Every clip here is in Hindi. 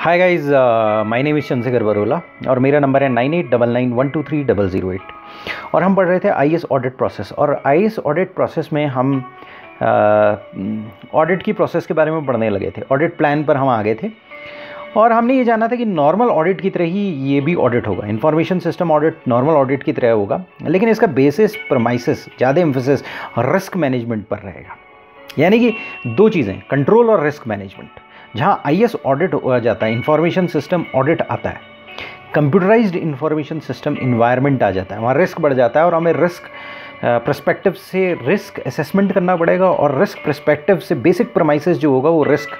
Hi guys my name is Chandrashekhar Barola और मेरा नंबर है nine eight double nine one two three double zero eight और हम पढ़ रहे थे आई एस ऑडिट प्रोसेस और आई एस ऑडिट प्रोसेस में हम ऑडिट uh, की प्रोसेस के बारे में पढ़ने लगे थे। ऑडिट प्लान पर हम आ गए थे। और हमने ये जाना था कि नॉर्मल ऑडिट की तरह ही ये भी ऑडिट होगा। Information system audit normal audit की तरह होगा। लेकिन इसका बेसिस प्रमाइसिस ज़्यादा एम्फोसिस रिस्क मैनेजमेंट पर रहेगा। यानी कि दो चीज़ें कंट्रोल और रिस्क मैनेजमेंट जहाँ आई ऑडिट हो जाता है इंफॉर्मेशन सिस्टम ऑडिट आता है। कंप्यूटराइज्ड इंफॉर्मेशन सिस्टम इन्वायरमेंट आ जाता है। वहाँ रिस्क बढ़ जाता है और हमें रिस्क प्रस्पेक्टिव से रिस्क असेसमेंट करना पड़ेगा और रिस्क प्रस्पेक्टिव से बेसिक प्रमाइसिस जो होगा वो रिस्क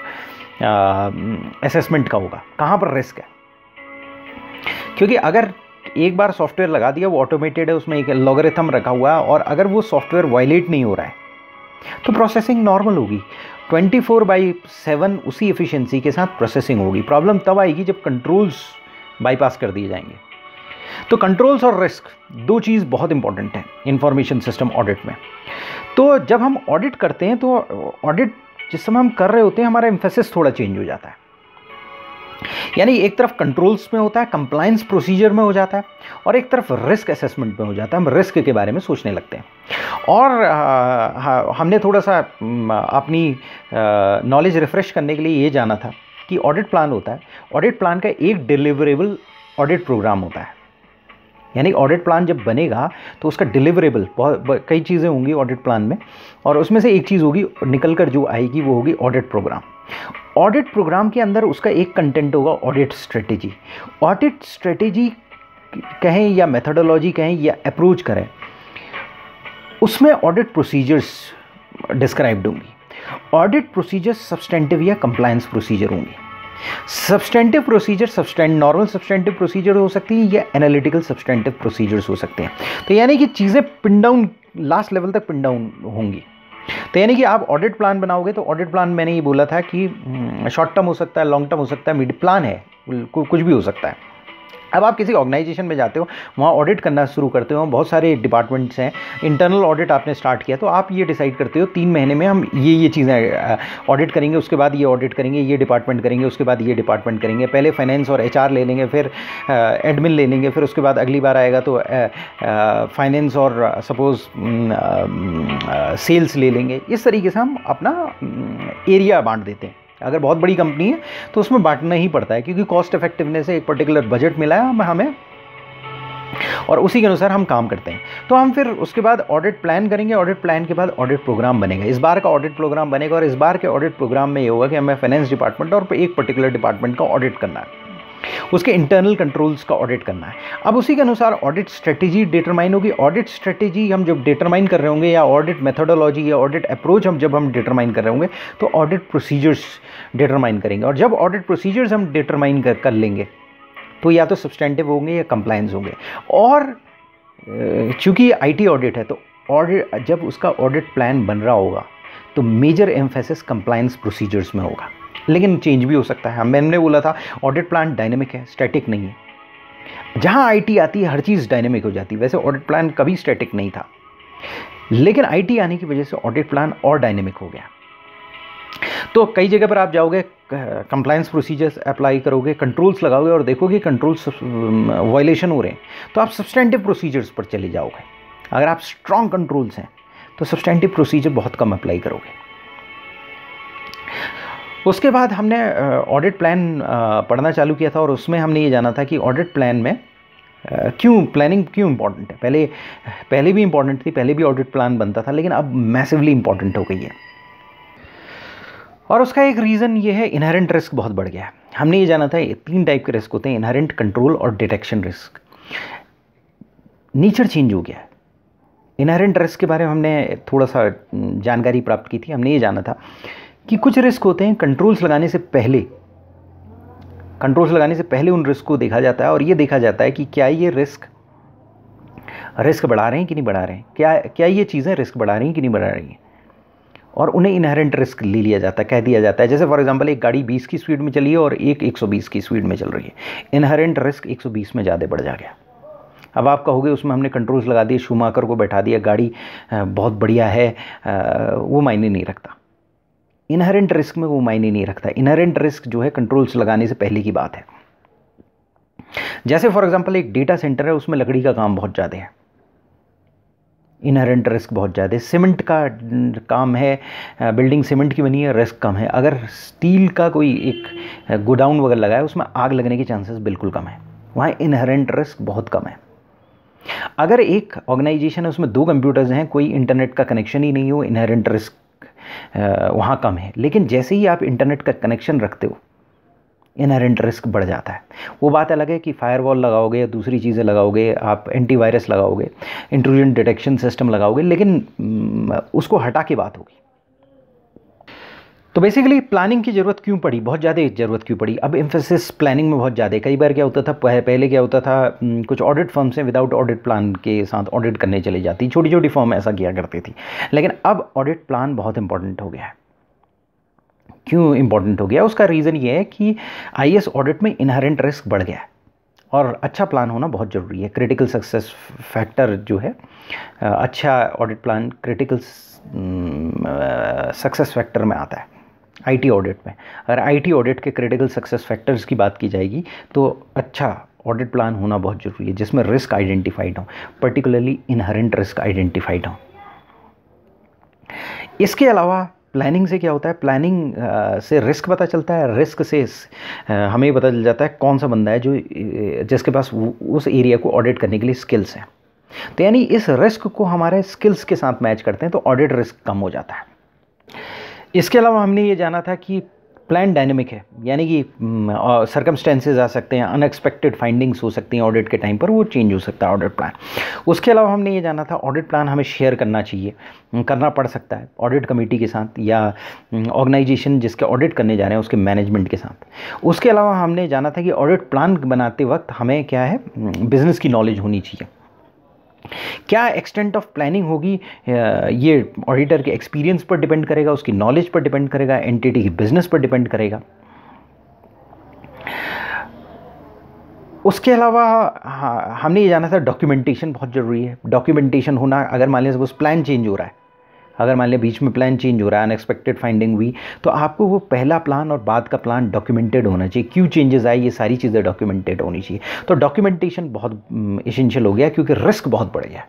असेसमेंट का होगा। कहाँ पर रिस्क है? क्योंकि अगर एक बार सॉफ्टवेयर लगा दिया, वो ऑटोमेटेड है, उसमें एक लॉगरिथम रखा हुआ है और अगर वो सॉफ्टवेयर वायलेट नहीं हो रहा है तो प्रोसेसिंग नॉर्मल होगी। 24 फोर बाई सेवन उसी एफिशिएंसी के साथ प्रोसेसिंग होगी। प्रॉब्लम तब आएगी जब कंट्रोल्स बाईपास कर दिए जाएँगे। तो कंट्रोल्स और रिस्क दो चीज़ बहुत इंपॉर्टेंट है इंफॉर्मेशन सिस्टम ऑडिट में। तो जब हम ऑडिट करते हैं तो ऑडिट जिस समय हम कर रहे होते हैं, हमारा इम्फेसिस थोड़ा चेंज हो जाता है। यानी एक तरफ़ कंट्रोल्स में होता है कंप्लायंस प्रोसीजर में हो जाता है और एक तरफ़ रिस्क असेसमेंट में हो जाता है। हम रिस्क के बारे में सोचने लगते हैं। और आ, हमने थोड़ा सा अपनी नॉलेज रिफ्रेश करने के लिए ये जाना था कि ऑडिट प्लान होता है। ऑडिट प्लान का एक डिलीवरेबल ऑडिट प्रोग्राम होता है। यानी ऑडिट प्लान जब बनेगा तो उसका डिलीवरेबल बहुत कई चीज़ें होंगी ऑडिट प्लान में और उसमें से एक चीज़ होगी निकल कर जो आएगी वो होगी ऑडिट प्रोग्राम ऑडिट प्रोग्राम के अंदर उसका एक कंटेंट होगा ऑडिट स्ट्रेटेजी ऑडिट स्ट्रेटेजी कहें या मेथडोलॉजी कहें या अप्रोच करें, उसमें ऑडिट प्रोसीजर्स डिस्क्राइब्ड होंगी. ऑडिट प्रोसीजर्स सब्सटेंटिव या कंप्लायंस प्रोसीजर होंगी. Substantive procedure सब्सटेंट normal substantive procedure हो सकती है या एनालिटिकल सब्सटेंटिव प्रोसीजर्स हो सकते हैं. तो यानी कि चीज़ें पिन डाउन लास्ट लेवल तक पिन डाउन होंगी. तो यानी कि आप ऑडिट प्लान बनाओगे तो ऑडिट प्लान मैंने ये बोला था कि शॉर्ट हम्म, टर्म हो सकता है लॉन्ग टर्म हो सकता है मिड प्लान है कुछ भी हो सकता है। अब आप किसी ऑर्गेनाइजेशन में जाते हो, वहाँ ऑडिट करना शुरू करते हो, बहुत सारे डिपार्टमेंट्स हैं इंटरनल ऑडिट आपने स्टार्ट किया तो आप ये डिसाइड करते हो, तीन महीने में हम ये ये चीज़ें ऑडिट करेंगे, उसके बाद ये ऑडिट करेंगे, ये डिपार्टमेंट करेंगे, उसके बाद ये डिपार्टमेंट करेंगे, पहले फाइनेंस और एचआर ले लेंगे, फिर एडमिन ले लेंगे, फिर उसके बाद अगली बार आएगा तो फाइनेंस और सपोज़ सेल्स ले लेंगे, इस तरीके से हम अपना एरिया बांट देते हैं। अगर बहुत बड़ी कंपनी है तो उसमें बांटना ही पड़ता है, क्योंकि कॉस्ट इफेक्टिवनेस से एक पर्टिकुलर बजट मिला है हमें और उसी के अनुसार हम काम करते हैं। तो हम फिर उसके बाद ऑडिट प्लान करेंगे ऑडिट प्लान के बाद ऑडिट प्रोग्राम बनेगा। इस बार का ऑडिट प्रोग्राम बनेगा और इस बार के ऑडिट प्रोग्राम में ये होगा कि हमें फाइनेंस डिपार्टमेंट और एक पर्टिकुलर डिपार्टमेंट का ऑडिट करना है। उसके इंटरनल कंट्रोल्स का ऑडिट करना है। अब उसी के अनुसार ऑडिट स्ट्रेटेजी डिटरमाइन होगी। ऑडिट स्ट्रेटेजी हम जब डिटरमाइन कर रहे होंगे या ऑडिट मेथोडोलॉजी या ऑडिट अप्रोच हम जब हम डिटरमाइन कर रहे होंगे तो ऑडिट प्रोसीजर्स डिटरमाइन करेंगे। और जब ऑडिट प्रोसीजर्स हम डिटरमाइन कर, कर लेंगे तो या तो सब्सटेंटिव होंगे या कंप्लायंस होंगे। और चूँकि आईटी ऑडिट है तो ऑडिट जब उसका ऑडिट प्लान बन रहा होगा तो मेजर एम्फेसिस कंप्लायंस प्रोसीजर्स में होगा। लेकिन चेंज भी हो सकता है। मैंने बोला था ऑडिट प्लान डायनेमिक है स्टैटिक नहीं है। जहाँ आईटी आती है, हर चीज़ डायनेमिक हो जाती है। वैसे ऑडिट प्लान कभी स्टैटिक नहीं था। लेकिन आईटी आने की वजह से ऑडिट प्लान और डायनेमिक हो गया। तो कई जगह पर आप जाओगे कंप्लायंस प्रोसीजर्स अप्लाई करोगे कंट्रोल्स लगाओगे और देखोगे कंट्रोल्स वायलेशन हो रहे हैं। तो आप सब्सटेंटिव प्रोसीजर्स पर चले जाओगे। अगर आप स्ट्रॉन्ग कंट्रोल्स हैं तो सब्सटेंटिव प्रोसीजर बहुत कम अप्लाई करोगे। उसके बाद हमने ऑडिट प्लान पढ़ना चालू किया था और उसमें हमने ये जाना था कि ऑडिट प्लान में क्यों प्लानिंग क्यों इंपॉर्टेंट है? पहले पहले भी इंपॉर्टेंट थी, पहले भी ऑडिट प्लान बनता था, लेकिन अब मैसिवली इंपॉर्टेंट हो गई है। और उसका एक रीज़न ये है इनहेरेंट रिस्क बहुत बढ़ गया है। हमने ये जाना था तीन टाइप के रिस्क होते हैं इनहेरेंट कंट्रोल और डिटेक्शन रिस्क नेचर चेंज हो गया है। इनहेरेंट रिस्क के बारे में हमने थोड़ा सा जानकारी प्राप्त की थी, हमने ये जाना था कि कुछ रिस्क होते हैं कंट्रोल्स लगाने से पहले। कंट्रोल्स लगाने से पहले उन रिस्क को देखा जाता है और ये देखा जाता है कि क्या ये रिस्क रिस्क बढ़ा रहे हैं कि नहीं बढ़ा रहे हैं? क्या क्या ये चीज़ें रिस्क बढ़ा रही हैं कि नहीं बढ़ा रही हैं? और उन्हें इनहेरेंट रिस्क ले लिया जाता है, कह दिया जाता है। जैसे फॉर एग्जांपल एक गाड़ी 20 की स्पीड में चली है और एक 120 की स्पीड में चल रही है। इनहेरेंट रिस्क 120 में ज़्यादा बढ़ जा गया। अब आप कहोगे उसमें हमने कंट्रोल्स लगा दिए शूमाकर को बैठा दिया, गाड़ी बहुत बढ़िया है वो मायने नहीं रखता। इनहेरेंट रिस्क में वो मायने नहीं रखता। इनहेरेंट रिस्क जो है कंट्रोल्स लगाने से पहले की बात है। जैसे फॉर एग्जांपल एक डेटा सेंटर है, उसमें लकड़ी का काम बहुत ज़्यादा है। इनहेरेंट रिस्क बहुत ज़्यादा है। सीमेंट का काम है, बिल्डिंग सीमेंट की बनी है, रिस्क कम है। अगर स्टील का कोई एक गोडाउन वगैरह लगा है, उसमें आग लगने के चांसेस बिल्कुल कम है। वहाँ इनहेरेंट रिस्क बहुत कम है। अगर एक ऑर्गेनाइजेशन है, उसमें दो कंप्यूटर्स हैं, कोई इंटरनेट का कनेक्शन ही नहीं हो, इनहेरेंट रिस्क वहाँ कम है। लेकिन जैसे ही आप इंटरनेट का कनेक्शन रखते हो, इनहेरेंट रिस्क बढ़ जाता है। वो बात अलग है कि फायरवॉल लगाओगे या दूसरी चीज़ें लगाओगे, आप एंटीवायरस लगाओगे, इंट्रूजन डिटेक्शन सिस्टम लगाओगे, लेकिन उसको हटा के बात होगी। तो बेसिकली प्लानिंग की ज़रूरत क्यों पड़ी? बहुत ज़्यादा ज़रूरत क्यों पड़ी? अब इम्फेसिस प्लानिंग में बहुत ज़्यादा कई बार क्या होता था पहले क्या होता था कुछ ऑडिट फर्म्स हैं विदाउट ऑडिट प्लान के साथ ऑडिट करने चली जाती। छोटी छोटी फर्म ऐसा किया करती थी। लेकिन अब ऑडिट प्लान बहुत इंपॉर्टेंट हो गया है। क्यों इंपॉर्टेंट हो गया? उसका रीज़न ये है कि आई ऑडिट में इनहेरेंट रिस्क बढ़ गया है। और अच्छा प्लान होना बहुत ज़रूरी है। क्रिटिकल सक्सेस फैक्टर जो है अच्छा audit plan critical success factor में आता है। आईटी ऑडिट में। अगर आईटी ऑडिट के क्रिटिकल सक्सेस फैक्टर्स की बात की जाएगी तो अच्छा ऑडिट प्लान होना बहुत ज़रूरी है, जिसमें रिस्क आइडेंटिफाइड हो पर्टिकुलरली इनहरेंट रिस्क आइडेंटिफाइड हो। इसके अलावा प्लानिंग से क्या होता है? प्लानिंग से रिस्क पता चलता है। रिस्क से हमें पता चल जाता है कौन सा बंदा है जो जिसके पास उस एरिया को ऑडिट करने के लिए स्किल्स हैं। तो यानी इस रिस्क को हमारे स्किल्स के साथ मैच करते हैं तो ऑडिट रिस्क कम हो जाता है। इसके अलावा हमने ये जाना था कि प्लान डायनेमिक है। यानी कि सरकमस्टेंसेज आ सकते हैं अनएक्सपेक्टेड फाइंडिंग्स हो सकती हैं ऑडिट के टाइम पर, वो चेंज हो सकता है ऑडिट प्लान उसके अलावा हमने ये जाना था ऑडिट प्लान हमें शेयर करना चाहिए। करना पड़ सकता है ऑडिट कमेटी के साथ या ऑर्गेनाइजेशन जिसके ऑडिट करने जा रहे हैं उसके मैनेजमेंट के साथ। उसके अलावा हमने जाना था कि ऑडिट प्लान बनाते वक्त हमें क्या है बिज़नेस की नॉलेज होनी चाहिए। क्या एक्सटेंट ऑफ़ प्लानिंग होगी ये ऑडिटर के एक्सपीरियंस पर डिपेंड करेगा, उसकी नॉलेज पर डिपेंड करेगा एंटिटी के बिज़नेस पर डिपेंड करेगा। उसके अलावा हाँ हमने ये जाना था डॉक्यूमेंटेशन बहुत ज़रूरी है। डॉक्यूमेंटेशन होना, अगर मान लीजिए प्लान चेंज हो रहा है अगर मान लिया बीच में प्लान चेंज हो रहा है अनएक्सपेक्टेड फाइंडिंग हुई तो आपको वो पहला प्लान और बाद का प्लान डॉक्यूमेंटेड होना चाहिए। क्यों चेंजेस आए ये सारी चीज़ें डॉक्यूमेंटेड होनी चाहिए। तो डॉक्यूमेंटेशन बहुत इसेंशियल हो गया क्योंकि रिस्क बहुत बढ़ गया।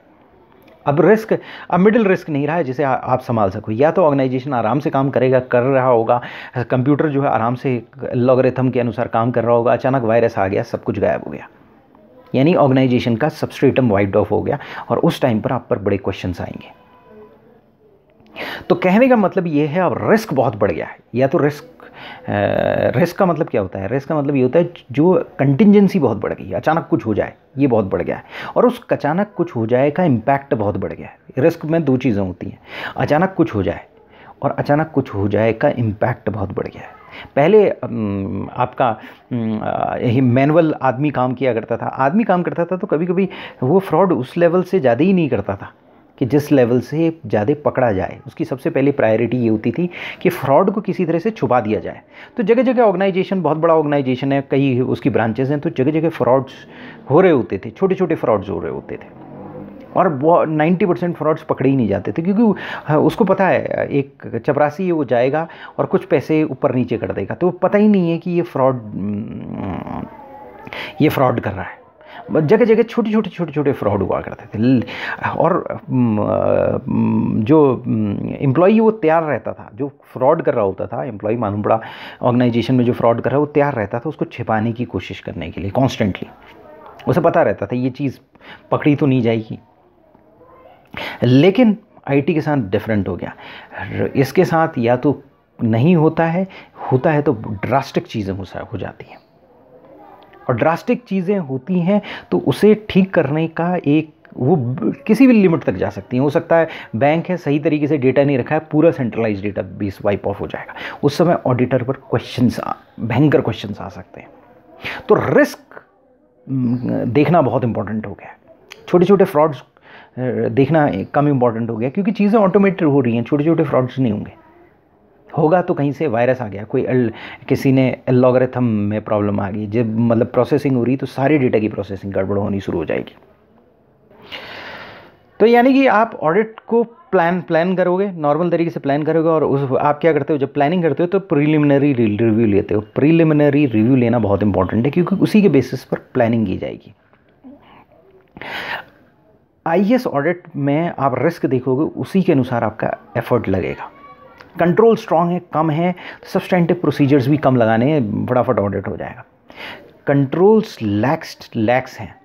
अब रिस्क अब मिडिल रिस्क नहीं रहा है जिसे आ, आप संभाल सको। या तो ऑर्गेनाइजेशन आराम से काम करेगा कर रहा होगा कंप्यूटर जो है आराम से लॉगरिथम के अनुसार काम कर रहा होगा अचानक वायरस आ गया सब कुछ गायब हो गया। यानी ऑर्गेनाइजेशन का सबस्ट्रेटम वाइट ऑफ़ हो गया और उस टाइम पर आप पर बड़े क्वेश्चंस आएँगे। तो कहने का मतलब ये है, अब रिस्क बहुत बढ़ गया है। या तो रिस्क रिस्क का मतलब क्या होता है? रिस्क का मतलब ये होता है, जो कंटिजेंसी बहुत बढ़ गई अचानक कुछ हो जाए, ये बहुत बढ़ गया है। और उस अचानक कुछ हो जाए का इम्पैक्ट बहुत बढ़ गया है। रिस्क में दो चीज़ें होती हैं, अचानक कुछ हो जाए और अचानक कुछ हो जाए का इम्पैक्ट बहुत बढ़ गया है। पहले आपका यही मैनुअल आदमी काम किया करता था। आदमी काम करता था तो कभी कभी वो फ्रॉड उस लेवल से ज़्यादा ही नहीं करता था। कि जिस लेवल से ज़्यादा पकड़ा जाए, उसकी सबसे पहली प्रायोरिटी ये होती थी कि फ्रॉड को किसी तरह से छुपा दिया जाए। तो जगह जगह ऑर्गेनाइजेशन, बहुत बड़ा ऑर्गेनाइजेशन है, कई उसकी ब्रांचेस हैं तो जगह जगह फ्रॉड्स हो रहे होते थे छोटे छोटे फ्रॉड्स हो रहे होते थे। और वो नाइन्टी परसेंट फ्रॉड्स पकड़े ही नहीं जाते थे, क्योंकि उसको पता है, एक चपरासी है, वो जाएगा और कुछ पैसे ऊपर नीचे कर देगा। तो पता ही नहीं है कि ये फ्रॉड ये फ्रॉड कर रहा है। जगह जगह छोटे छोटे छोटे छोटे फ्रॉड हुआ करते थे। और जो एम्प्लॉई वो तैयार रहता था, जो फ्रॉड कर रहा होता था एम्प्लॉई मालूम पड़ा ऑर्गेनाइजेशन में जो फ्रॉड कर रहा है, वो तैयार रहता था उसको छिपाने की कोशिश करने के लिए कॉन्स्टेंटली उसे पता रहता था, ये चीज़ पकड़ी तो नहीं जाएगी। लेकिन आईटी के साथ डिफरेंट हो गया। इसके साथ या तो नहीं होता है होता है तो ड्रास्टिक चीज़ें हो जाती हैं। और ड्रास्टिक चीज़ें होती हैं तो उसे ठीक करने का एक वो किसी भी लिमिट तक जा सकती हैं। हो सकता है बैंक है, सही तरीके से डेटा नहीं रखा है, पूरा centralise data base wipe off हो जाएगा। उस समय ऑडिटर पर क्वेश्चन भयंकर क्वेश्चन आ सकते हैं। तो रिस्क देखना बहुत इंपॉर्टेंट हो गया है। छोटे छोटे फ्रॉड्स देखना कम इंपॉर्टेंट हो गया क्योंकि चीज़ें ऑटोमेटेड हो रही हैं छोटे छोटे फ्रॉड्स नहीं होंगे। होगा तो कहीं से वायरस आ गया, कोई एल किसी ने लॉगरिथम में प्रॉब्लम आ गई, जब मतलब प्रोसेसिंग हो रही तो सारे डेटा की प्रोसेसिंग गड़बड़ होनी शुरू हो जाएगी। तो यानी कि आप ऑडिट को प्लान प्लान करोगे नॉर्मल तरीके से प्लान करोगे और उस, आप क्या करते हो, जब प्लानिंग करते हो तो प्रीलिमिनरी रिव्यू लेते हो। प्रीलिमिनरी रिव्यू लेना बहुत इंपॉर्टेंट है क्योंकि उसी के बेसिस पर प्लानिंग की जाएगी। आई ऑडिट में आप रिस्क देखोगे, उसी के अनुसार आपका एफर्ट लगेगा। कंट्रोल स्ट्रांग है, कम है सब्सटेंटिव प्रोसीजर्स भी कम लगाने हैं, फटाफट ऑडिट हो जाएगा। कंट्रोल्स लैक्स लैक्स हैं।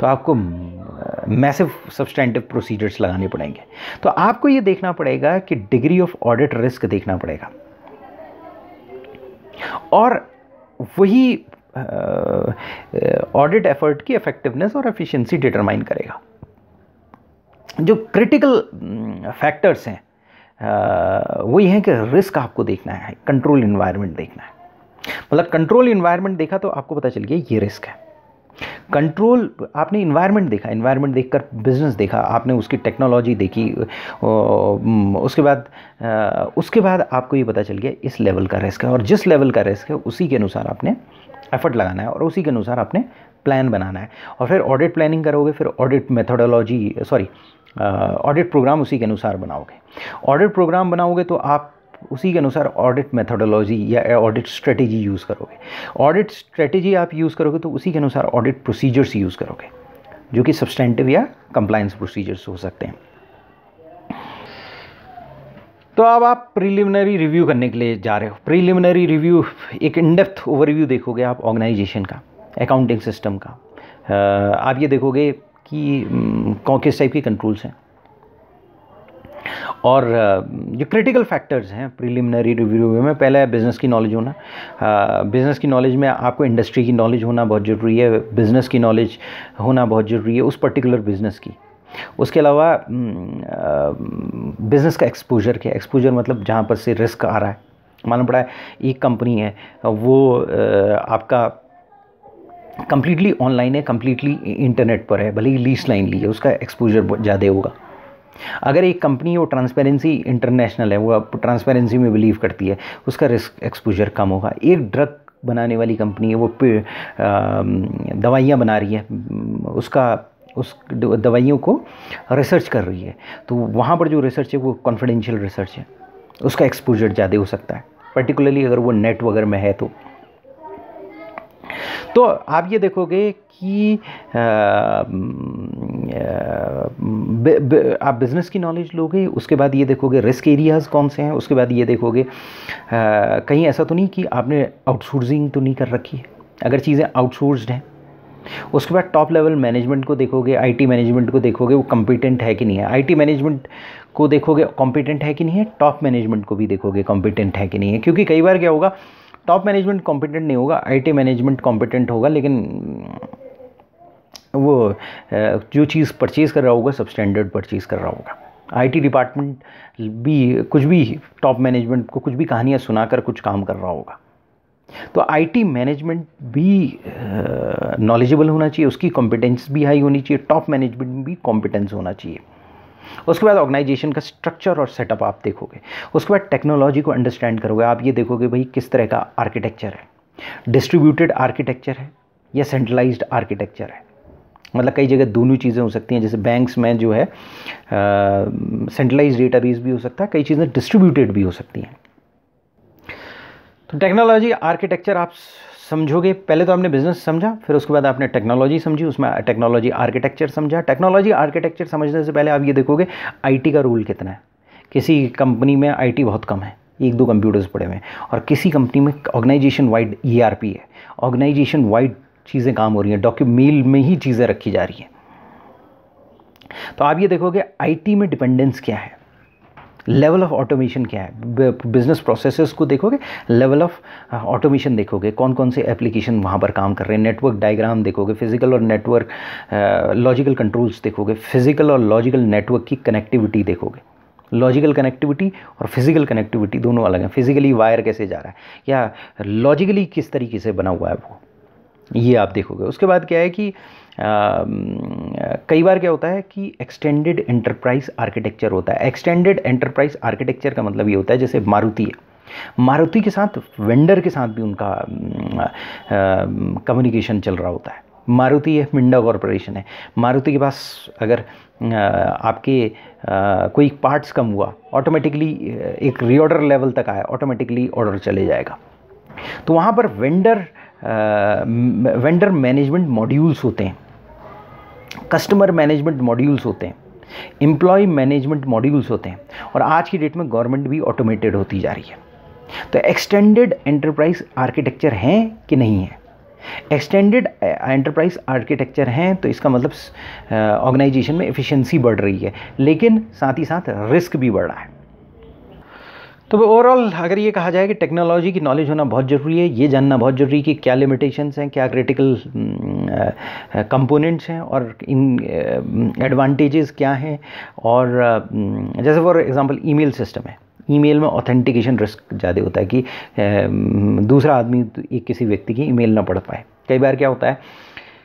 तो आपको मैसिव सब्सटेंटिव प्रोसीजर्स लगाने पड़ेंगे। तो आपको ये देखना पड़ेगा कि डिग्री ऑफ़ ऑडिट रिस्क देखना पड़ेगा। और वही ऑडिट एफर्ट की इफेक्टिवनेस और एफिशिएंसी डिटरमाइन करेगा। जो क्रिटिकल फैक्टर्स हैं वही है कि रिस्क आपको देखना है कंट्रोल इन्वायरमेंट देखना है। मतलब कंट्रोल इन्वायरमेंट देखा तो आपको पता चल गया ये रिस्क है। कंट्रोल आपने इन्वायरमेंट देखा इन्वायरमेंट देखकर बिज़नेस देखा, आपने उसकी टेक्नोलॉजी देखी उसके बाद उसके बाद आपको ये पता चल गया इस लेवल का रिस्क है और जिस लेवल का रिस्क है उसी के अनुसार आपने एफर्ट लगाना है और उसी के अनुसार आपने प्लान बनाना है। और फिर ऑडिट प्लानिंग करोगे, फिर audit methodology sorry audit programme उसी के अनुसार बनाओगे। ऑडिट प्रोग्राम बनाओगे तो आप उसी के अनुसार ऑडिट मेथोडोलॉजी या ऑडिट स्ट्रेटेजी यूज़ करोगे। ऑडिट स्ट्रेटेजी आप यूज़ करोगे तो उसी के अनुसार ऑडिट प्रोसीजर्स यूज़ करोगे, जो कि सब्सटेंटिव या कंप्लाइंस प्रोसीजर्स हो सकते हैं। तो अब आप प्रीलिमिनरी रिव्यू करने के लिए जा रहे हो। प्रीलिमिनरी रिव्यू एक इनडेप्थ ओवरव्यू देखोगे आप ऑर्गेनाइजेशन का अकाउंटिंग सिस्टम का। आप ये देखोगे कि कौन किस टाइप के कंट्रोल्स हैं। और जो क्रिटिकल फैक्टर्स हैं प्रीलिमिनरी रिव्यू में। पहला है बिज़नेस की नॉलेज होना बिज़नेस की नॉलेज में आपको इंडस्ट्री की नॉलेज होना बहुत ज़रूरी है। बिज़नेस की नॉलेज होना बहुत ज़रूरी है उस पर्टिकुलर बिज़नेस की। उसके अलावा बिज़नेस का एक्सपोजर क्या एक्सपोजर मतलब जहाँ पर से रिस्क आ रहा है। मालूम पड़ा है, एक कंपनी है, वो आपका कम्प्लीटली ऑनलाइन है कम्प्लीटली इंटरनेट पर है, भले ही लीस लाइन ली है, उसका एक्सपोजर ज़्यादा होगा। अगर एक कंपनी वो ट्रांसपेरेंसी इंटरनेशनल है, वो ट्रांसपेरेंसी में बिलीव करती है, उसका रिस्क एक्सपोजर कम होगा। एक ड्रग बनाने वाली कंपनी है, वो दवाइयाँ बना रही है, उसका, उस दवाइयों को रिसर्च कर रही है। तो वहाँ पर जो रिसर्च है, वो कॉन्फिडेंशियल रिसर्च है, उसका एक्सपोजर ज़्यादा हो सकता है। पर्टिकुलरली अगर वो नेट वगैरह में है तो तो आप ये देखोगे कि आप बिज़नेस की नॉलेज लोगे उसके बाद ये देखोगे रिस्क एरियाज़ कौन से हैं उसके बाद ये देखोगे आ, कहीं ऐसा तो नहीं कि आपने आउटसोर्सिंग तो नहीं कर रखी है। अगर चीज़ें आउटसोर्स्ड हैं उसके बाद टॉप लेवल मैनेजमेंट को देखोगे आईटी मैनेजमेंट को देखोगे वो कॉम्पिटेंट है कि नहीं है? आईटी मैनेजमेंट को देखोगे कॉम्पिटेंट है कि नहीं है? टॉप मैनेजमेंट को भी देखोगे कॉम्पिटेंट है कि नहीं है? क्योंकि कई बार क्या होगा टॉप मैनेजमेंट कॉम्पिटेंट नहीं होगा आईटी मैनेजमेंट कॉम्पिटेंट होगा, लेकिन, वो जो चीज़ परचेज़ कर रहा होगा, सब स्टैंडर्ड परचेज़ कर रहा होगा। आईटी डिपार्टमेंट भी, कुछ भी टॉप मैनेजमेंट को कुछ भी कहानियाँ सुनाकर कुछ काम कर रहा होगा। तो आईटी मैनेजमेंट भी नॉलेजेबल होना चाहिए, उसकी कॉम्पिटेंस भी हाई होनी चाहिए टॉप मैनेजमेंट भी कॉम्पिटेंस होना चाहिए। उसके बाद ऑर्गेनाइजेशन का स्ट्रक्चर और सेटअप आप देखोगे। उसके बाद टेक्नोलॉजी को अंडरस्टैंड करोगे। आप ये देखोगे भाई किस तरह का आर्किटेक्चर है। डिस्ट्रीब्यूटेड आर्किटेक्चर है या सेंट्रलाइज्ड आर्किटेक्चर है। मतलब कई जगह दोनों चीज़ें हो सकती हैं। जैसे बैंक्स में जो है सेंट्रलाइज डेटाबेस भी हो सकता है। कई चीज़ें डिस्ट्रीब्यूटेड भी हो सकती हैं। तो टेक्नोलॉजी आर्किटेक्चर आप समझोगे? पहले तो आपने बिज़नेस समझा, फिर उसके बाद आपने टेक्नोलॉजी समझी, उसमें टेक्नोलॉजी आर्किटेक्चर समझा। टेक्नोलॉजी आर्किटेक्चर समझने से पहले आप ये देखोगे आईटी का रोल कितना है। किसी कंपनी में आईटी बहुत कम है, एक दो कंप्यूटर्स पड़े हुए हैं। और किसी कंपनी में ऑर्गेनाइजेशन वाइड ई है। ऑर्गेनाइजेशन वाइड चीज़ें काम हो रही हैं डॉक्यू मेल में ही चीज़ें रखी जा रही हैं। तो आप ये देखोगे आईटी में डिपेंडेंस क्या है? लेवल ऑफ़ ऑटोमेशन क्या है? बिज़नेस प्रोसेसेस को देखोगे? लेवल ऑफ़ ऑटोमेशन देखोगे। कौन कौन से एप्लीकेशन वहाँ पर काम कर रहे हैं? नेटवर्क डायग्राम देखोगे फ़िज़िकल और नेटवर्क लॉजिकल कंट्रोल्स देखोगे फ़िज़िकल और लॉजिकल नेटवर्क की कनेक्टिविटी देखोगे। लॉजिकल कनेक्टिविटी और फ़िज़िकल कनेक्टिविटी दोनों अलग हैं। फिजिकली वायर कैसे जा रहा है? या लॉजिकली किस तरीके से बना हुआ है वो? ये आप देखोगे। उसके बाद क्या है कि कई बार क्या होता है कि एक्सटेंडेड एंटरप्राइज आर्किटेक्चर होता है। एक्सटेंडेड एंटरप्राइज आर्किटेक्चर का मतलब ये होता है, जैसे मारुति है। मारुति के साथ वेंडर के साथ भी उनका कम्युनिकेशन चल रहा होता है। मारुति है मिंडा कॉरपोरेशन है। मारुति के पास अगर आपके कोई पार्ट्स कम हुआ ऑटोमेटिकली एक रीऑर्डर लेवल तक आया ऑटोमेटिकली ऑर्डर चले जाएगा। तो वहाँ पर वेंडर वेंडर मैनेजमेंट मॉड्यूल्स होते हैं। कस्टमर मैनेजमेंट मॉड्यूल्स होते हैं। एम्प्लॉय मैनेजमेंट मॉड्यूल्स होते हैं। और आज की डेट में गवर्नमेंट भी ऑटोमेटेड होती जा रही है। तो एक्सटेंडेड एंटरप्राइज आर्किटेक्चर हैं कि नहीं है? एक्सटेंडेड एंटरप्राइज आर्किटेक्चर हैं तो इसका मतलब ऑर्गेनाइजेशन में एफिशिएंसी बढ़ रही है। लेकिन साथ ही साथ रिस्क भी बढ़ रहा है। तो ओवरऑल अगर ये कहा जाए कि टेक्नोलॉजी की नॉलेज होना बहुत ज़रूरी है, ये जानना बहुत ज़रूरी है कि क्या लिमिटेशंस हैं, क्या क्रिटिकल कंपोनेंट्स हैं और इन एडवांटेजेस क्या हैं और जैसे फॉर एग्जांपल ईमेल सिस्टम है। ईमेल में ऑथेंटिकेशन रिस्क ज़्यादा होता है कि दूसरा आदमी एक किसी व्यक्ति की ईमेल ना पढ़ पाए। कई बार क्या होता है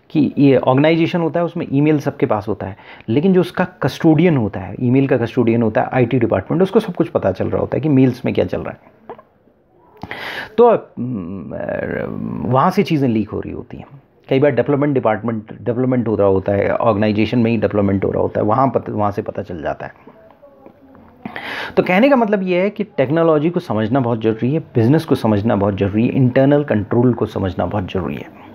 कि ये ऑर्गेनाइजेशन होता है, उसमें ईमेल सबके पास होता है। लेकिन जो उसका कस्टोडियन होता है ईमेल का कस्टोडियन होता है आईटी डिपार्टमेंट उसको सब कुछ पता चल रहा होता है कि मेल्स में क्या चल रहा है। तो वहाँ से चीज़ें लीक हो रही होती हैं। कई बार डेवलपमेंट डिपार्टमेंट डेवलपमेंट हो रहा होता है ऑर्गेनाइजेशन में ही डेवलपमेंट हो रहा होता है, वहाँ वहाँ से पता चल जाता है। तो कहने का मतलब ये है कि टेक्नोलॉजी को समझना बहुत ज़रूरी है बिज़नेस को समझना बहुत ज़रूरी है इंटरनल कंट्रोल को समझना बहुत ज़रूरी है।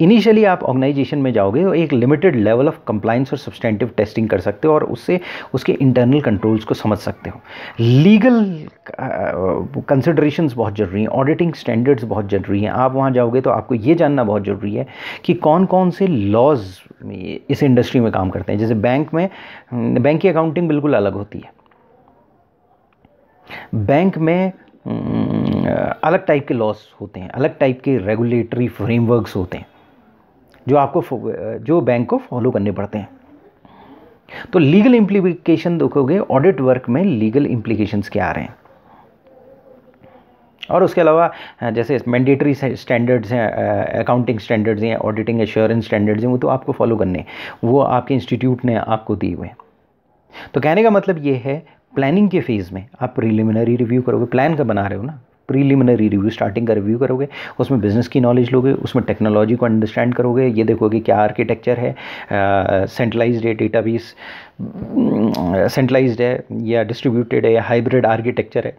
इनिशियली आप ऑर्गेनाइजेशन में जाओगे तो एक लिमिटेड लेवल ऑफ़ कंप्लाइंस और सब्सटेंटिव टेस्टिंग कर सकते हो और उससे उसके इंटरनल कंट्रोल्स को समझ सकते हो। लीगल कंसिडरेशंस बहुत ज़रूरी हैं ऑडिटिंग स्टैंडर्ड्स बहुत ज़रूरी हैं। आप वहाँ जाओगे तो आपको ये जानना बहुत ज़रूरी है कि कौन कौन से लॉज इस इंडस्ट्री में काम करते हैं। जैसे बैंक में बैंक की अकाउंटिंग बिल्कुल अलग होती है। बैंक में अलग टाइप के लॉस होते हैं, अलग टाइप के रेगुलेटरी फ्रेमवर्क्स होते हैं, जो आपको जो बैंक को फॉलो करने पड़ते हैं। तो लीगल इम्प्लीकेशन देखोगे ऑडिट वर्क में लीगल इम्प्लीकेशंस क्या आ रहे हैं। और उसके अलावा जैसे मैंडेटरी स्टैंडर्ड्स हैं अकाउंटिंग स्टैंडर्ड्स हैं ऑडिटिंग एश्योरेंस स्टैंडर्ड्स हैं, वो तो आपको फॉलो करने वो आपके इंस्टीट्यूट ने आपको दिए हुए हैं। तो कहने का मतलब ये है प्लानिंग के फ़ेज़ में आप प्रिलिमिनरी रिव्यू करोगे प्लान का बना रहे हो ना? प्रीलिमिनरी रिव्यू स्टार्टिंग का रिव्यू करोगे, उसमें बिज़नेस की नॉलेज लोगे, उसमें टेक्नोलॉजी को अंडरस्टैंड करोगे, ये देखोगे क्या आर्किटेक्चर है सेंट्रलाइज्ड है डेटाबेस सेंट्रलाइज्ड है या डिस्ट्रीब्यूटेड है या हाइब्रिड आर्किटेक्चर है।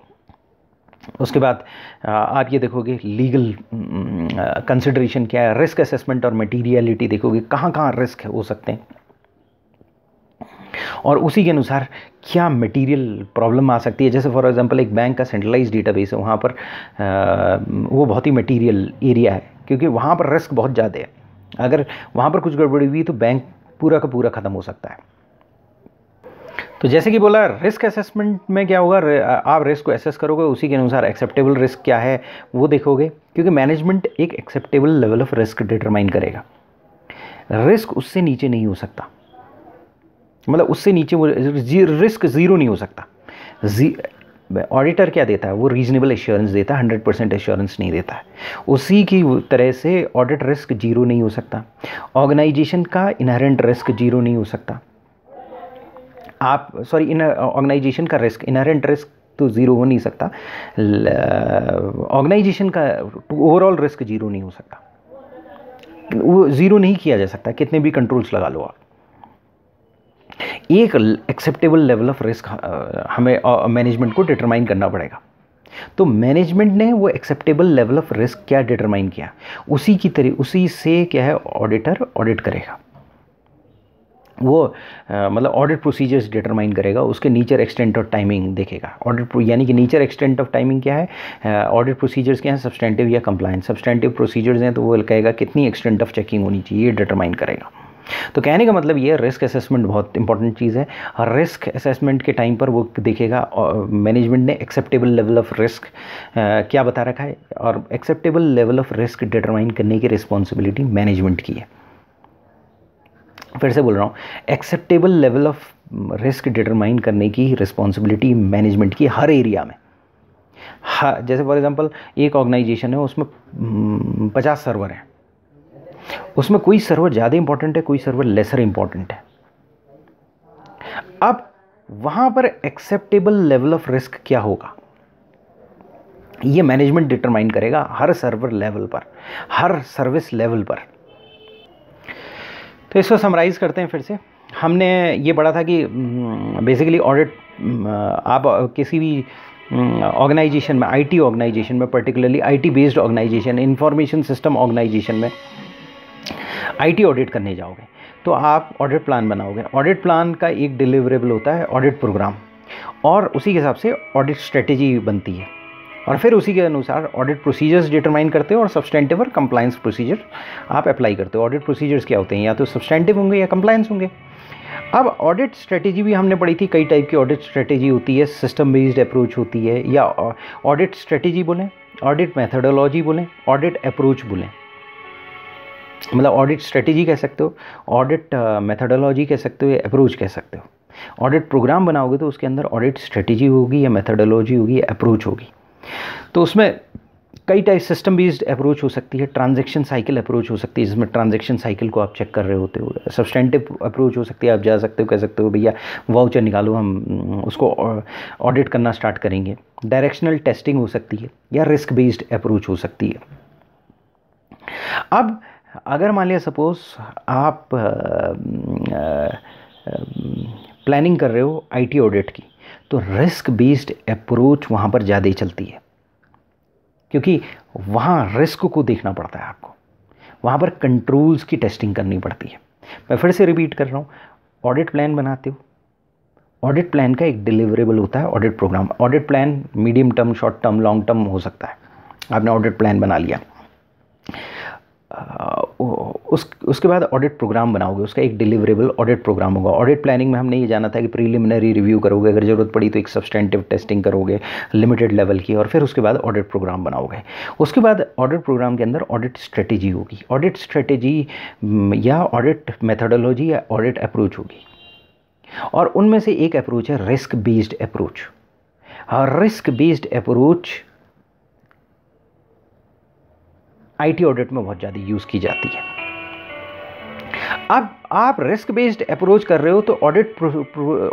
उसके बाद आप ये देखोगे लीगल कंसिडरेशन क्या है रिस्क असेसमेंट और मटीरियलिटी देखोगे कहाँ कहाँ रिस्क हो सकते हैं। और उसी के अनुसार क्या मटेरियल प्रॉब्लम आ सकती है? जैसे फॉर एग्जांपल एक बैंक का सेंट्रलाइज डेटाबेस है वहाँ पर आ, वो बहुत ही मटेरियल एरिया है क्योंकि वहाँ पर रिस्क बहुत ज़्यादा है। अगर वहाँ पर कुछ गड़बड़ी हुई तो बैंक पूरा का पूरा ख़त्म हो सकता है। तो जैसे कि बोला रिस्क असेसमेंट में क्या होगा? आप रिस्क को एसेस करोगे उसी के अनुसार एक्सेप्टेबल रिस्क क्या है वो देखोगे क्योंकि मैनेजमेंट एक acceptable level of risk determine करेगा। रिस्क उससे नीचे नहीं हो सकता। मतलब उससे नीचे वो रिस्क ज़ीरो नहीं हो सकता। ऑडिटर क्या देता है? वो रीजनेबल एश्योरेंस देता है हंड्रेड परसेंट एश्योरेंस नहीं देता है। उसी की तरह से ऑडिट रिस्क ज़ीरो नहीं हो सकता। ऑर्गेनाइजेशन का इनहेरेंट रिस्क ज़ीरो नहीं हो सकता। आप सॉरी इन ऑर्गेनाइजेशन का रिस्क इनहेरेंट रिस्क तो ज़ीरो हो नहीं सकता। ऑर्गेनाइजेशन का ओवरऑल रिस्क ज़ीरो नहीं हो सकता। वो ज़ीरो नहीं किया जा सकता। कितने भी कंट्रोल्स लगा लो आप। एक एक्सेप्टेबल लेवल ऑफ़ रिस्क हमें मैनेजमेंट को डिटरमाइन करना पड़ेगा। तो मैनेजमेंट ने वो एक्सेप्टेबल लेवल ऑफ़ रिस्क क्या डिटरमाइन किया? उसी की तरह उसी से क्या है ऑडिटर ऑडिट करेगा। वो मतलब ऑडिट प्रोसीजर्स डिटरमाइन करेगा, उसके नीचर एक्सटेंट ऑफ़ टाइमिंग देखेगा। ऑडिट यानी कि नीचर एक्सटेंट ऑफ़ टाइमिंग क्या है? ऑडिट प्रोसीजर्स क्या है सब्सटेंटिव या कंप्लाइंस सब्सटेंटिव प्रोसीजर्स हैं तो वो कहेगा कितनी एक्सटेंट ऑफ़ चेकिंग होनी चाहिए, ये डिटरमाइन करेगा। तो कहने का मतलब ये रिस्क असेसमेंट बहुत इंपॉर्टेंट चीज़ है। रिस्क असेसमेंट के टाइम पर वो देखेगा मैनेजमेंट ने एक्सेप्टेबल लेवल ऑफ़ रिस्क क्या बता रखा है? और acceptable level of risk determine करने की रिस्पॉन्सिबिलिटी मैनेजमेंट की है। फिर से बोल रहा हूँ acceptable level of risk determine करने की रिस्पॉन्सिबिलिटी मैनेजमेंट की हर एरिया में। हाँ जैसे फॉर एग्जांपल एक ऑर्गेनाइजेशन है, उसमें पचास सर्वर हैं। उसमें कोई सर्वर ज़्यादा इंपॉर्टेंट है कोई सर्वर लेसर इंपॉर्टेंट है। अब वहाँ पर एक्सेप्टेबल लेवल ऑफ़ रिस्क क्या होगा? ये मैनेजमेंट डिटरमाइन करेगा हर सर्वर लेवल पर हर सर्विस लेवल पर। तो इसको समराइज़ करते हैं फिर से। हमने ये पढ़ा था कि बेसिकली हम्म, ऑडिट हम्म, आप किसी भी ऑर्गेनाइजेशन में आईटी ऑर्गेनाइजेशन में particularly IT based organisation information system organisation में आईटी ऑडिट करने जाओगे तो आप ऑडिट प्लान बनाओगे। ऑडिट प्लान का एक डिलीवरेबल होता है ऑडिट प्रोग्राम, और उसी के हिसाब से ऑडिट स्ट्रेटेजी बनती है। और फिर उसी के अनुसार ऑडिट प्रोसीजर्स डिटरमाइन करते हो और सब्सटेंटिव और कंप्लाइंस प्रोसीजर आप अप्लाई करते हो। ऑडिट प्रोसीजर्स क्या होते हैं? या तो सब्सटेंटिव होंगे या कंप्लाइंस होंगे। अब ऑडिट स्ट्रेटेजी भी हमने पढ़ी थी, कई टाइप की ऑडिट स्ट्रेटेजी होती है। सिस्टम बेस्ड अप्रोच होती है या ऑडिट स्ट्रेटेजी बोलें, ऑडिट मैथडोलॉजी बोलें, ऑडिट अप्रोच बोलें। मतलब ऑडिट स्ट्रेटेजी कह सकते हो ऑडिट मैथडोलॉजी कह सकते हो या अप्रोच कह सकते हो। ऑडिट प्रोग्राम बनाओगे तो उसके अंदर ऑडिट स्ट्रेटेजी होगी या मैथडोलॉजी होगी या अप्रोच होगी। तो उसमें कई टाइप सिस्टम बेस्ड अप्रोच हो सकती है ट्रांजेक्शन साइकिल अप्रोच हो सकती है, जिसमें ट्रांजेक्शन साइकिल को आप चेक कर रहे होते हो। सब्सटेंटिव अप्रोच हो सकती है, आप जा सकते हो, कह सकते हो, भैया वाउचर निकालो, हम, उसको ऑडिट करना स्टार्ट करेंगे। डायरेक्शनल टेस्टिंग हो सकती है या रिस्क बेस्ड अप्रोच हो सकती है। अब अगर मान लिया सपोज़ आप प्लानिंग कर रहे हो आईटी ऑडिट की तो रिस्क बेस्ड अप्रोच वहाँ पर ज़्यादा ही चलती है। क्योंकि वहाँ रिस्क को देखना पड़ता है आपको। वहाँ पर कंट्रोल्स की टेस्टिंग करनी पड़ती है। मैं फिर से रिपीट कर रहा हूँ ऑडिट प्लान बनाते हो। ऑडिट प्लान का एक डिलीवरेबल होता है audit programme audit plan medium term short term long term हो सकता है। आपने ऑडिट प्लान बना लिया। उस, उसके बाद ऑडिट प्रोग्राम बनाओगे, उसका एक डिलीवरेबल ऑडिट प्रोग्राम होगा। ऑडिट प्लानिंग में हमने ये जाना था कि प्रीलिमिनरी रिव्यू करोगे, अगर ज़रूरत पड़ी तो एक सब्सटेंटिव टेस्टिंग करोगे लिमिटेड लेवल की, और फिर उसके बाद ऑडिट प्रोग्राम बनाओगे। उसके बाद ऑडिट प्रोग्राम के अंदर ऑडिट स्ट्रेटेजी होगी। ऑडिट स्ट्रेटेजी या ऑडिट मेथडोलॉजी या ऑडिट अप्रोच होगी। और उनमें से एक अप्रोच है risk based approach risk based approach IT audit में बहुत ज़्यादा यूज़ की जाती है। अब आप रिस्क बेस्ड अप्रोच कर रहे हो तो ऑडिट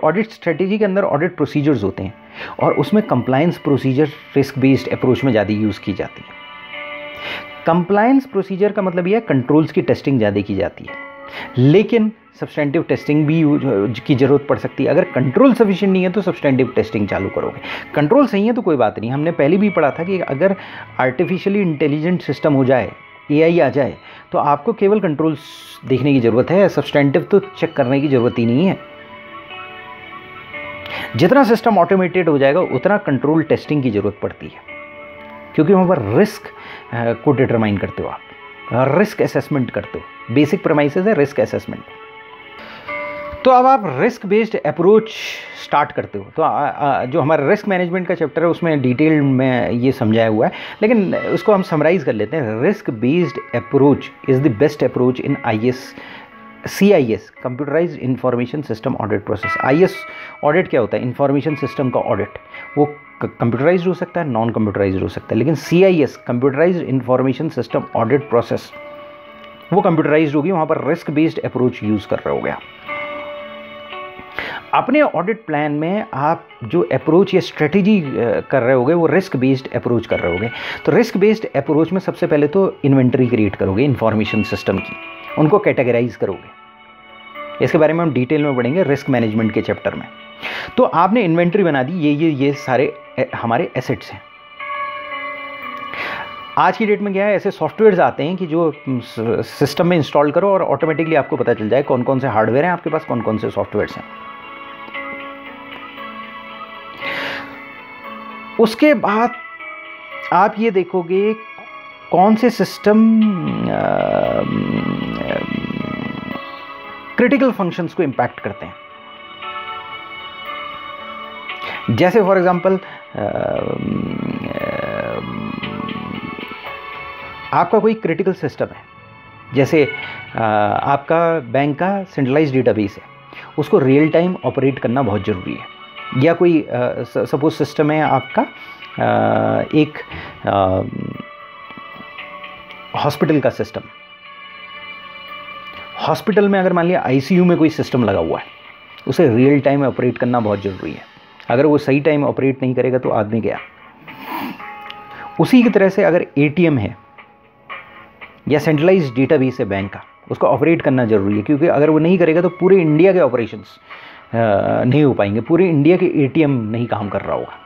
ऑडिट स्ट्रेटेजी के अंदर ऑडिट प्रोसीजर्स होते हैं और उसमें compliance procedure risk based approach में ज़्यादा यूज़ की जाती है। कंप्लायंस प्रोसीजर का मतलब यह कंट्रोल्स की टेस्टिंग ज़्यादा की जाती है। लेकिन सब्सटेंटिव टेस्टिंग भी की ज़रूरत पड़ सकती है। अगर कंट्रोल सफिशिएंट नहीं है तो सब्सटेंटिव टेस्टिंग चालू करोगे। कंट्रोल सही है तो कोई बात नहीं। हमने पहले भी पढ़ा था कि अगर आर्टिफिशियली इंटेलिजेंट सिस्टम हो जाए एआई आ जाए तो आपको केवल कंट्रोल्स देखने की ज़रूरत है। सब्सटेंटिव तो चेक करने की ज़रूरत ही नहीं है। जितना सिस्टम ऑटोमेटेड हो जाएगा, उतना कंट्रोल टेस्टिंग की ज़रूरत पड़ती है। क्योंकि वहाँ पर रिस्क को डिटरमाइन करते हो आप। रिस्क असेसमेंट करते हो। बेसिक प्रमाइसेस है रिस्क असेसमेंट तो अब आप रिस्क बेस्ड अप्रोच स्टार्ट करते हो। तो आ, आ, जो हमारा रिस्क मैनेजमेंट का चैप्टर है उसमें डिटेल में ये समझाया हुआ है। लेकिन उसको हम समराइज़ कर लेते हैं। Risk based approach is the best approach in I S C I S computerise information system audit process I S audit क्या होता है? इंफॉर्मेशन सिस्टम का ऑडिट वो कंप्यूटराइज हो सकता है नॉन कंप्यूटराइज हो सकता है। लेकिन C I S computerise information system audit process वो कंप्यूटराइज होगी। वहाँ पर रिस्क बेस्ड अप्रोच यूज़ कर रहे हो गया अपने ऑडिट प्लान में आप जो अप्रोच या स्ट्रेटेजी कर रहे होगे, वो रिस्क बेस्ड अप्रोच कर रहे होगे। तो रिस्क बेस्ड अप्रोच में सबसे पहले तो इन्वेंट्री क्रिएट करोगे इन्फॉर्मेशन सिस्टम की। उनको कैटेगराइज करोगे। इसके बारे में हम डिटेल में पढ़ेंगे रिस्क मैनेजमेंट के चैप्टर में। तो आपने इन्वेंट्री बना दी, ये ये ये सारे हमारे एसेट्स हैं। आज की डेट में क्या है, ऐसे सॉफ्टवेयर्स आते हैं कि जो सिस्टम में इंस्टॉल करो और ऑटोमेटिकली आपको पता चल जाए कौन कौन से हार्डवेयर हैं आपके पास कौन कौन से सॉफ्टवेयर्स हैं। उसके बाद आप ये देखोगे कौन से सिस्टम क्रिटिकल फ़ंक्शंस को इम्पैक्ट करते हैं। जैसे फॉर एग्जांपल आपका कोई क्रिटिकल सिस्टम है। जैसे आपका बैंक का सेंट्रलाइज डेटाबेस है। उसको रियल टाइम ऑपरेट करना बहुत ज़रूरी है। या कोई सपोज़ सिस्टम है आपका एक हॉस्पिटल का सिस्टम। हॉस्पिटल में अगर मान लिया आईसीयू में कोई सिस्टम लगा हुआ है, उसे रियल टाइम ऑपरेट करना बहुत ज़रूरी है। अगर वो सही टाइम ऑपरेट नहीं करेगा तो आदमी गया। उसी की तरह से अगर एटीएम है, या सेंट्रलाइज डेटाबेस है बैंक का, उसको ऑपरेट करना ज़रूरी है, क्योंकि अगर वो नहीं करेगा तो पूरे इंडिया के ऑपरेशंस नहीं हो पाएँगे। पूरे इंडिया के एटीएम नहीं काम कर रहा होगा।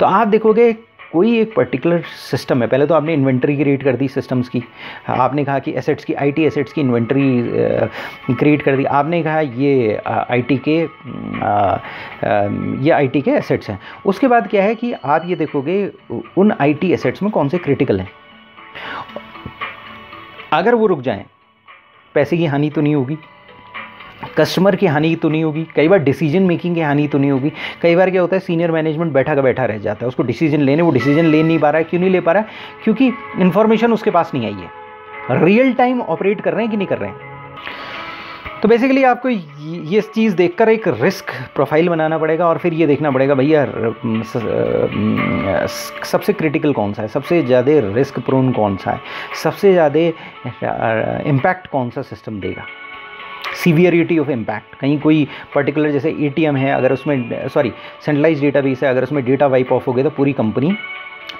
तो आप देखोगे, कोई एक पर्टिकुलर सिस्टम है। पहले तो आपने इन्वेंट्री क्रिएट कर दी सिस्टम्स की। आपने कहा कि एसेट्स की आईटी एसेट्स की इन्वेंट्री क्रिएट कर दी। आपने कहा ये आईटी के ये आईटी के एसेट्स हैं। उसके बाद क्या है कि आप ये देखोगे, उन आईटी एसेट्स में कौन से क्रिटिकल हैं। अगर वो रुक जाएँ, पैसे की हानि तो नहीं होगी। कस्टमर की हानि तो नहीं होगी, कई बार डिसीज़न मेकिंग की हानि तो नहीं होगी। कई बार क्या होता है सीनियर मैनेजमेंट बैठा का बैठा रह जाता है, उसको डिसीज़न लेने, वो डिसीज़न ले नहीं पा रहा है, क्यों नहीं ले पा रहा है? क्योंकि इन्फॉर्मेशन उसके पास नहीं आई है। रियल टाइम ऑपरेट कर रहे हैं कि नहीं कर रहे हैं? तो बेसिकली आपको ये चीज़ देखकर एक रिस्क प्रोफ़ाइल बनाना पड़ेगा और फिर ये देखना पड़ेगा, भैया सबसे क्रिटिकल कौन सा है? सबसे ज़्यादा रिस्क प्रोन कौन सा है? सबसे ज़्यादा इम्पैक्ट कौन सा सिस्टम देगा? सीवियरिटी ऑफ़ इम्पैक्ट कहीं कोई पर्टिकुलर जैसे ए है अगर उसमें सॉरी सेंट्रलाइज डेटा है अगर उसमें डेटा वाइप ऑफ़ हो गया तो पूरी कंपनी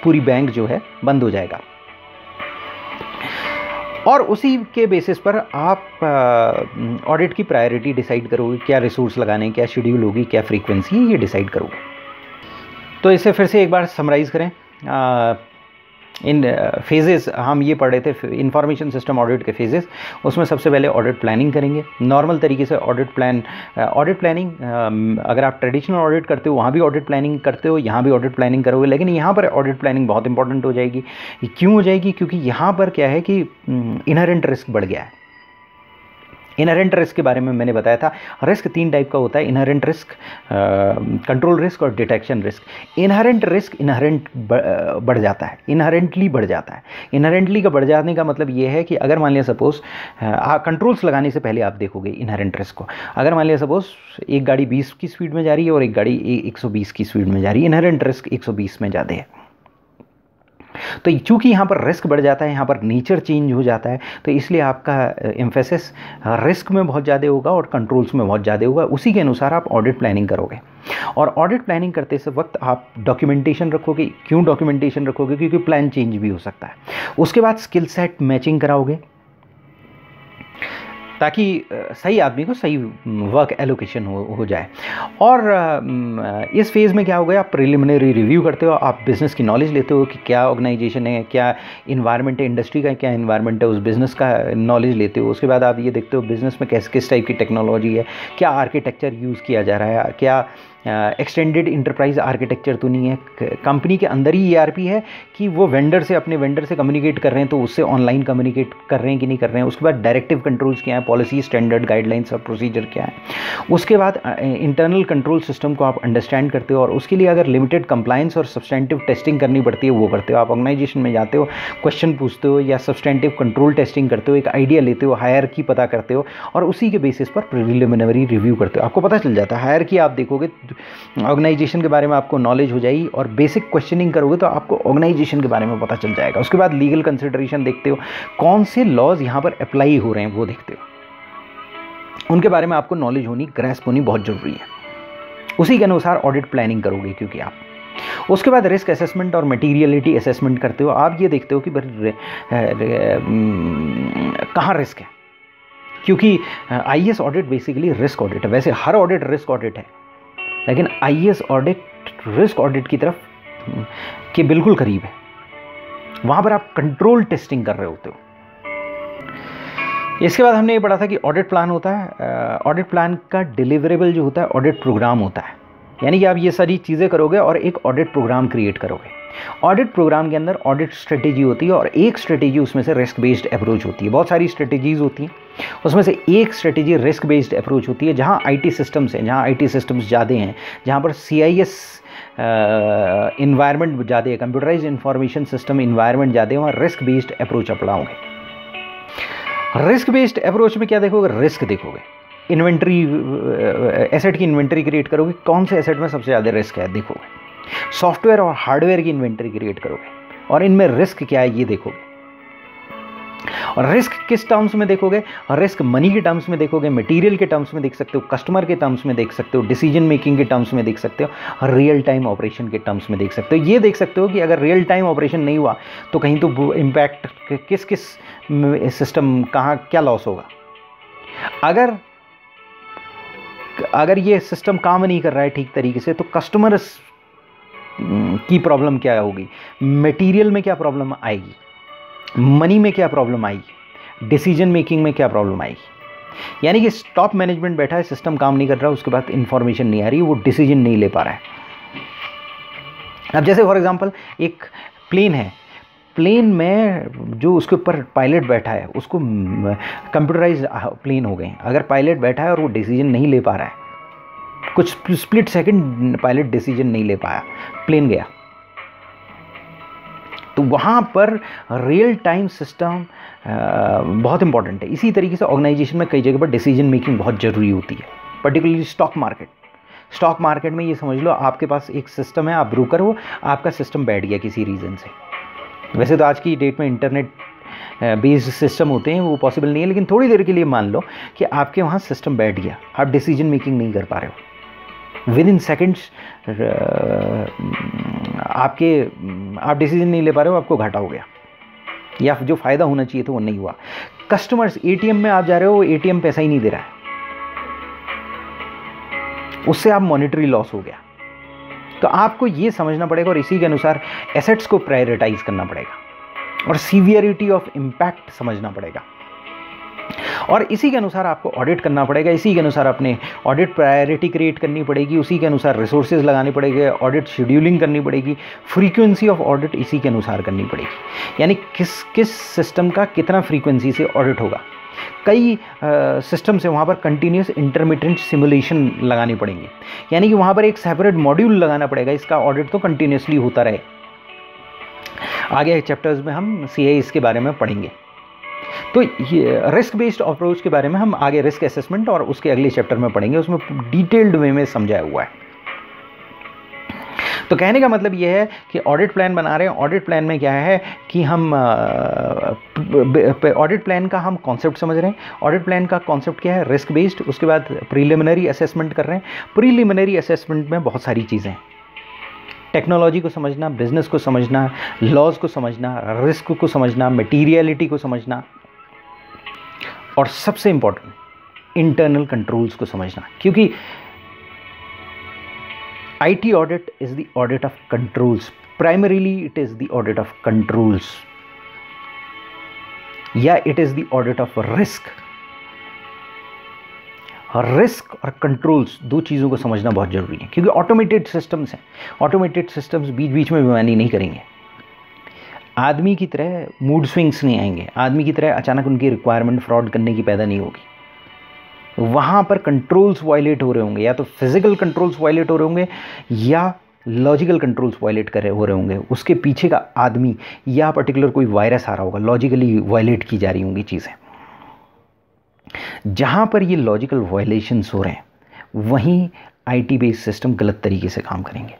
पूरी बैंक जो है बंद हो जाएगा। और उसी के बेसिस पर आप ऑडिट की प्रायोरिटी डिसाइड करोगे क्या रिसोर्स लगाने क्या शेड्यूल होगी क्या फ्रीक्वेंसी ये डिसाइड करोगे। तो इसे फिर से एक बार समराइज़ करें। आ, इन फेजेस uh, हम ये पढ़ रहे थे इंफॉर्मेशन सिस्टम ऑडिट के फेजेस उसमें सबसे पहले ऑडिट प्लानिंग करेंगे। नॉर्मल तरीके से ऑडिट प्लान ऑडिट प्लानिंग अगर आप ट्रेडिशनल ऑडिट करते हो वहाँ भी ऑडिट प्लानिंग करते हो यहाँ भी ऑडिट प्लानिंग करोगे लेकिन यहाँ पर ऑडिट प्लानिंग बहुत इंपॉर्टेंट हो जाएगी। क्यों हो जाएगी? क्योंकि यहाँ पर क्या है कि इनहेरेंट रिस्क बढ़ गया है। इनहेरेंट रिस्क के बारे में मैंने बताया था। रिस्क तीन टाइप का होता है, इनहेरेंट रिस्क कंट्रोल रिस्क और detection risk. Inherent risk inherent बढ़ जाता है, इनहेरेंटली बढ़ जाता है। इनहेरेंटली का बढ़ जाने का मतलब ये है कि अगर मान लिया सपोज़ कंट्रोल्स लगाने से पहले आप देखोगे इनहेरेंट रिस्क को। अगर मान लिया सपोज़, एक गाड़ी 20 की स्पीड में जा रही है और एक गाड़ी 120 की स्पीड में जा रही है, इनहेरेंट रिस्क 120 में ज़्यादा है। तो चूँकि यहाँ पर रिस्क बढ़ जाता है, यहाँ पर नेचर चेंज हो जाता है तो इसलिए आपका इम्फेसिस रिस्क में बहुत ज़्यादा होगा और कंट्रोल्स में बहुत ज़्यादा होगा। उसी के अनुसार आप ऑडिट प्लानिंग करोगे। और ऑडिट प्लानिंग करते से वक्त आप डॉक्यूमेंटेशन रखोगे। क्यों डॉक्यूमेंटेशन रखोगे? क्योंकि प्लान चेंज भी हो सकता है। उसके बाद स्किल सेट मैचिंग कराओगे। ताकि सही आदमी को सही वर्क एलोकेशन हो हो जाए। और इस फ़ेज़ में क्या हो गया? आप प्रिलिमिनरी रिव्यू करते हो, आप बिज़नेस की नॉलेज लेते हो कि क्या ऑर्गेनाइजेशन है, क्या इन्वायरमेंट है इंडस्ट्री का क्या इन्वायरमेंट है, उस बिज़नेस का नॉलेज लेते हो। उसके बाद आप ये देखते हो बिज़नेस में कैसे, किस टाइप की टेक्नोलॉजी है, क्या आर्किटेक्चर यूज़ किया जा रहा है, क्या एक्सटेंडेड इंटरप्राइज आर्किटेक्चर तो नहीं है कंपनी के अंदर ही ई e है कि वो वेंडर से, अपने वेंडर से कम्युनिकेट कर रहे हैं तो उससे ऑनलाइन कम्युनिकेट कर रहे हैं कि नहीं कर रहे हैं। उसके बाद डायरेक्टिव कंट्रोल्स क्या है पॉलिसी स्टैंडर्ड गाइडलाइंस और प्रोसीजर क्या है। उसके बाद इंटरनल कंट्रोल सिस्टम को आप अंडरस्टैंड करते हो और उसके लिए अगर लिमिटेड कंप्लाइंस और सब्सटेंटिव टेस्टिंग करनी पड़ती है, वो करते हो। आप ऑर्गेनाइजेशन में जाते हो क्वेश्चन पूछते हो या सब्सटेंटिव कंट्रोल टेस्टिंग करते हो, एक आइडिया लेते हो हायर की पता करते हो और उसी के बेसिस पर प्रिलिमिनरी रिव्यू करते हो। आपको पता चल जाता है हायर की आप देखोगे ऑर्गेनाइजेशन के बारे में आपको नॉलेज हो जाएगी और बेसिक क्वेश्चनिंग करोगे तो आपको ऑर्गेनाइजेशन के बारे में पता चल जाएगा। उसके बाद लीगल कंसिडरेशन देखते हो, कौन से लॉज यहाँ पर अप्लाई हो रहे हैं वो देखते हो। उनके बारे में आपको नॉलेज होनी ग्रेस्प होनी बहुत ज़रूरी है। उसी के अनुसार ऑडिट प्लानिंग करोगे क्योंकि आप। उसके बाद रिस्क असेसमेंट और मटीरियलिटी असेसमेंट करते हो। आप ये देखते हो कि कहाँ रिस्क है? क्योंकि I audit basically risk audit है। वैसे हर ऑडिट रिस्क ऑडिट है। लेकिन आई ऑडिट रिस्क ऑडिट की तरफ़ के बिल्कुल करीब है। वहाँ पर आप कंट्रोल टेस्टिंग कर रहे होते हो। इसके बाद हमने ये पढ़ा था कि ऑडिट प्लान होता है ऑडिट प्लान का डिलीवरेबल जो होता है ऑडिट प्रोग्राम होता है। यानी कि आप ये सारी चीज़ें करोगे और एक ऑडिट प्रोग्राम क्रिएट करोगे। ऑडिट प्रोग्राम के अंदर ऑडिट स्ट्रेटेजी होती है और एक स्ट्रेटेजी उसमें से रिस्क बेस्ड अप्रोच होती है। बहुत सारी स्ट्रेटेजीज होती हैं। उसमें से एक स्ट्रेटेजी रिस्क बेस्ड अप्रोच होती है, जहाँ आई सिस्टम्स हैं, जहाँ आई सिस्टम्स ज़्यादा हैं, जहाँ पर सी आई एस इन्वायरमेंट ज़्यादा है। कंप्यूटराइज इंफॉर्मेशन सिस्टम इन्वायरमेंट ज़्यादा है वहाँ रिस्क बेस्ड अप्रोच अपनाओगे। रिस्क बेस्ड अप्रोच में क्या देखोगे? रिस्क देखोगे। इन्वेंट्री एसेट की इन्वेंट्री क्रिएट करोगे। कौन से एसेट में सबसे ज़्यादा रिस्क है? देखोगे। सॉफ्टवेयर और हार्डवेयर की इन्वेंट्री क्रिएट करोगे। और इनमें रिस्क क्या है ये देखोगे। और रिस्क किस टर्म्स में देखोगे? रिस्क मनी के टर्म्स में देखोगे मटेरियल के टर्म्स में देख सकते हो कस्टमर के टर्म्स में देख सकते हो डिसीज़न मेकिंग के टर्म्स में देख सकते हो रियल टाइम ऑपरेशन के टर्म्स में देख सकते हो। ये देख सकते हो कि अगर रियल टाइम ऑपरेशन नहीं हुआ तो कहीं तो इम्पैक्ट किस किस सिस्टम कहाँ, क्या लॉस होगा? अगर अगर ये सिस्टम काम नहीं कर रहा है ठीक तरीके से तो कस्टमर की प्रॉब्लम क्या होगी? मटेरियल में क्या प्रॉब्लम आएगी? मनी में क्या प्रॉब्लम आई डिसीज़न मेकिंग में क्या प्रॉब्लम आई यानी कि टॉप मैनेजमेंट बैठा है सिस्टम काम नहीं कर रहा, उसके बाद इंफॉर्मेशन नहीं आ रही, वो डिसीज़न नहीं ले पा रहा है। अब जैसे फॉर एग्जांपल एक प्लेन है। प्लेन में जो उसके ऊपर पायलट बैठा है, उसको कंप्यूटराइज प्लेन हो गए। अगर पायलट बैठा है और वो डिसीज़न नहीं ले पा रहा है, कुछ स्प्लिट सेकंड पायलट डिसीज़न नहीं ले पाया प्लेन गया। तो वहाँ पर रियल टाइम सिस्टम बहुत इंपॉर्टेंट है। इसी तरीके से ऑर्गेनाइजेशन में कई जगह पर डिसीज़न मेकिंग बहुत ज़रूरी होती है। Particularly stock market stock market में ये समझ लो, आपके पास एक सिस्टम है, आप ब्रोकर हो, आपका सिस्टम बैठ गया किसी रीज़न से। वैसे तो आज की डेट में इंटरनेट बेस्ड सिस्टम होते हैं, वो पॉसिबल नहीं है, लेकिन थोड़ी देर के लिए मान लो कि आपके वहाँ सिस्टम बैठ गया। आप डिसीज़न मेकिंग नहीं कर पा रहे हो। विद इन सेकेंड्स आपके आप डिसीज़न नहीं ले पा रहे हो, आपको घाटा हो गया। या जो फ़ायदा होना चाहिए था, वो नहीं हुआ। कस्टमर्स एटीएम में आप जा रहे हो एटीएम पैसा ही नहीं दे रहा है। उससे आप मॉनिटरी लॉस हो गया। तो आपको ये समझना पड़ेगा और इसी के अनुसार एसेट्स को प्रायोरिटाइज करना पड़ेगा। और सीवियरिटी ऑफ़ इम्पैक्ट समझना पड़ेगा। और इसी के अनुसार आपको ऑडिट करना पड़ेगा, इसी के अनुसार अपने ऑडिट प्रायोरिटी क्रिएट करनी पड़ेगी, उसी के अनुसार रिसोर्सेज लगाने पड़ेंगे ऑडिट शेड्यूलिंग करनी पड़ेगी फ्रीक्वेंसी ऑफ़ ऑडिट इसी के अनुसार करनी पड़ेगी। यानी किस किस सिस्टम का कितना फ्रीक्वेंसी से ऑडिट होगा? कई सिस्टम से वहाँ पर कंटिन्यूस इंटरमीडियंट सिमुलेशन लगानी पड़ेंगी। यानी कि वहाँ पर एक सेपरेट मॉड्यूल लगाना पड़ेगा, इसका ऑडिट तो कंटिन्यूसली होता रहे। आगे चैप्टर्स में हम सी के बारे में पढ़ेंगे। तो ये रिस्क बेस्ड अप्रोच के बारे में हम आगे रिस्क असेसमेंट और उसके अगले चैप्टर में पढ़ेंगे, उसमें डिटेल्ड वे में समझाया हुआ है। तो कहने का मतलब यह है कि ऑडिट प्लान बना रहे हैं। ऑडिट प्लान में क्या है कि हम ऑडिट प्लान का हम कॉन्सेप्ट समझ रहे हैं। ऑडिट प्लान का कॉन्सेप्ट क्या है? रिस्क बेस्ड उसके बाद प्रीलिमिनरी असेसमेंट कर रहे हैं। प्रीलिमिनरी असेसमेंट में बहुत सारी चीज़ें हैं। टेक्नोलॉजी को समझना बिज़नेस को समझना लॉज को समझना रिस्क को समझना मटीरियलिटी को समझना। और सबसे इंपॉर्टेंट इंटरनल कंट्रोल्स को समझना। क्योंकि IT audit is the audit of controls primarily it is the audit of controls या it is the audit of risk risk और कंट्रोल्स दो चीज़ों को समझना बहुत ज़रूरी है, क्योंकि ऑटोमेटेड सिस्टम्स हैं। ऑटोमेटेड सिस्टम्स बीच बीच में बेमानी नहीं करेंगे। आदमी की तरह मूड स्विंग्स नहीं आएँगे। आदमी की तरह अचानक उनकी रिक्वायरमेंट फ्रॉड करने की पैदा नहीं होगी। वहाँ पर कंट्रोल्स वायलेट हो रहे होंगे, या तो फ़िज़िकल कंट्रोल्स वायलेट हो रहे होंगे, या लॉजिकल कंट्रोल्स वायलेट कर रहे हो रहे होंगे। उसके पीछे का आदमी या पर्टिकुलर कोई वायरस आ रहा होगा लॉजिकली वायलेट की जा रही होंगी चीज़ें। जहाँ पर ये लॉजिकल वायलेशंस हो रहे हैं, वहीं आईटी बेस्ड सिस्टम गलत तरीके से काम करेंगे।